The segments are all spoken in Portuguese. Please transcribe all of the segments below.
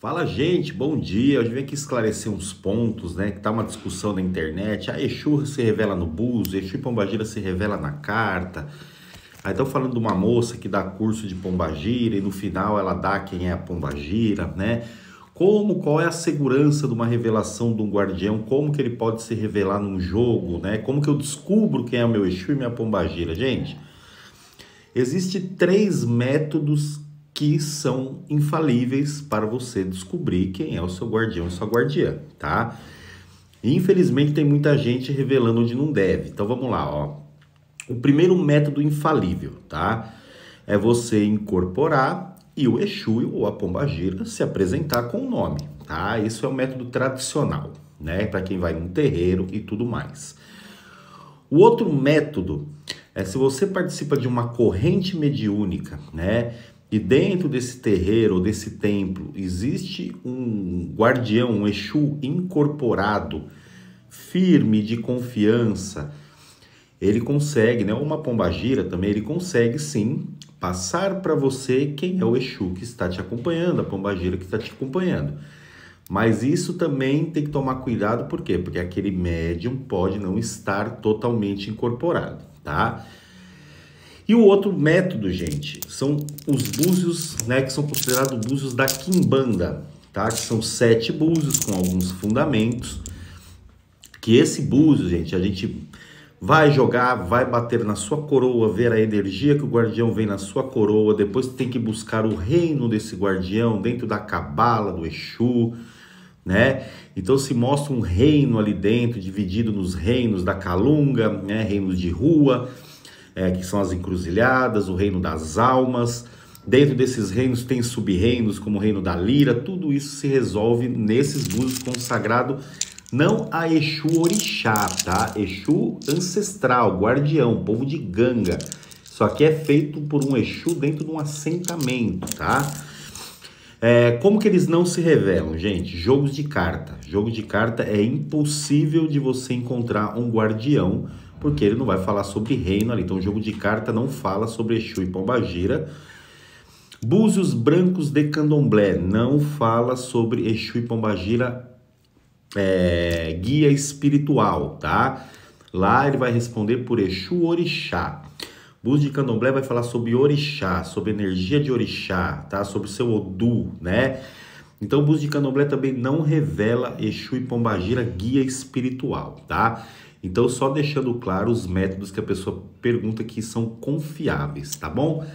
Fala, gente, bom dia. Hoje vem aqui esclarecer uns pontos, né? Que tá uma discussão na internet. A Exu se revela no búzio, Exu e Pombagira se revela na carta. Aí estão falando de uma moça que dá curso de Pombagira e no final ela dá quem é a Pombagira, né? Como, qual é a segurança de uma revelação de um guardião? Como que ele pode se revelar num jogo, né? Como que eu descubro quem é o meu Exu e minha Pombagira? Gente, existe três métodos que são infalíveis para você descobrir quem é o seu guardião e sua guardiã, tá? Infelizmente tem muita gente revelando onde não deve. Então vamos lá, ó. O primeiro método infalível, tá? É você incorporar e o Exu ou a Pombagira se apresentar com o nome, tá? Isso é o método tradicional, né? Para quem vai num terreiro e tudo mais. O outro método é se você participa de uma corrente mediúnica, né? E dentro desse terreiro desse templo existe um guardião, um Exu incorporado, firme, de confiança. Ele consegue, né? Uma pombagira também, ele consegue sim passar para você quem é o Exu que está te acompanhando, a pombagira que está te acompanhando. Mas isso também tem que tomar cuidado, por quê? Porque aquele médium pode não estar totalmente incorporado, tá? E o outro método, gente, são os búzios, né, que são considerados búzios da quimbanda, tá? Que são sete búzios com alguns fundamentos. Que esse búzio, gente, a gente vai jogar, vai bater na sua coroa, ver a energia que o guardião vem na sua coroa, depois tem que buscar o reino desse guardião dentro da cabala do Exu, né? Então se mostra um reino ali dentro, dividido nos reinos da Calunga, né? Reinos de rua, é, que são as encruzilhadas, o reino das almas. Dentro desses reinos tem sub-reinos, como o reino da lira, tudo isso se resolve nesses búzios consagrados não a Exu Orixá, tá? Exu ancestral, guardião, povo de ganga. Isso aqui é feito por um Exu dentro de um assentamento, tá? É, como que eles não se revelam, gente? Jogos de carta. Jogo de carta é impossível de você encontrar um guardião porque ele não vai falar sobre reino ali. Então, o jogo de carta não fala sobre Exu e Pombagira. Búzios brancos de candomblé não fala sobre Exu e Pombagira é, guia espiritual, tá? Lá ele vai responder por Exu Orixá. Búzios de candomblé vai falar sobre orixá, sobre energia de orixá, tá? Sobre seu Odu, né? Então, o Búzios de candomblé também não revela Exu e Pombagira guia espiritual, tá? Então, só deixando claro os métodos que a pessoa pergunta que são confiáveis, tá bom?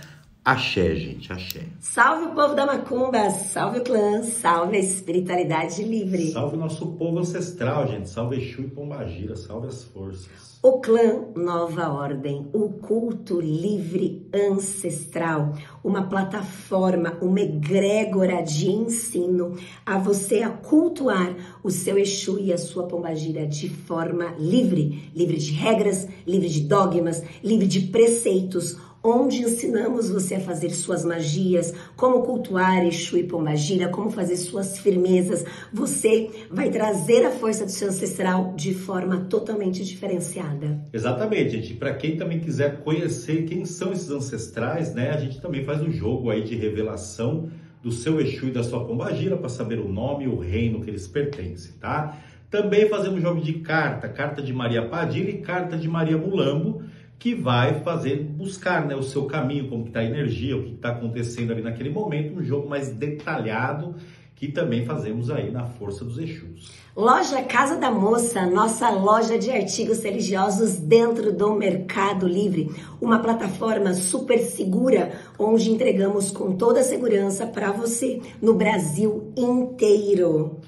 Axé, gente, axé. Salve o povo da Macumba, salve o clã, salve a espiritualidade livre. Salve o nosso povo ancestral, gente. Salve Exu e Pombagira, salve as forças. O clã Nova Ordem, o culto livre ancestral, uma plataforma, uma egrégora de ensino a você a cultuar o seu Exu e a sua Pombagira de forma livre, livre de regras, livre de dogmas, livre de preceitos, onde ensinamos você a fazer suas magias, como cultuar Exu e Pombagira, como fazer suas firmezas. Você vai trazer a força do seu ancestral de forma totalmente diferenciada. Exatamente, gente. Para quem também quiser conhecer quem são esses ancestrais, né? A gente também faz um jogo aí de revelação do seu Exu e da sua Pombagira para saber o nome e o reino que eles pertencem, tá? Também fazemos jogo de carta, carta de Maria Padilha e carta de Maria Mulambo que vai fazer buscar né, o seu caminho, como está a energia, o que está acontecendo ali naquele momento, um jogo mais detalhado que também fazemos aí na Força dos Exus. Loja Casa da Moça, nossa loja de artigos religiosos dentro do Mercado Livre, uma plataforma super segura onde entregamos com toda a segurança para você no Brasil inteiro.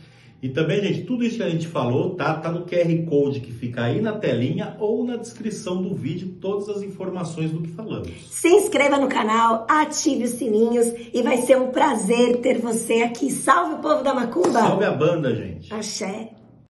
E também, gente, tudo isso que a gente falou, tá? Tá no QR Code que fica aí na telinha ou na descrição do vídeo, todas as informações do que falamos. Se inscreva no canal, ative os sininhos e vai ser um prazer ter você aqui. Salve o povo da Macumba! Salve a banda, gente! Axé!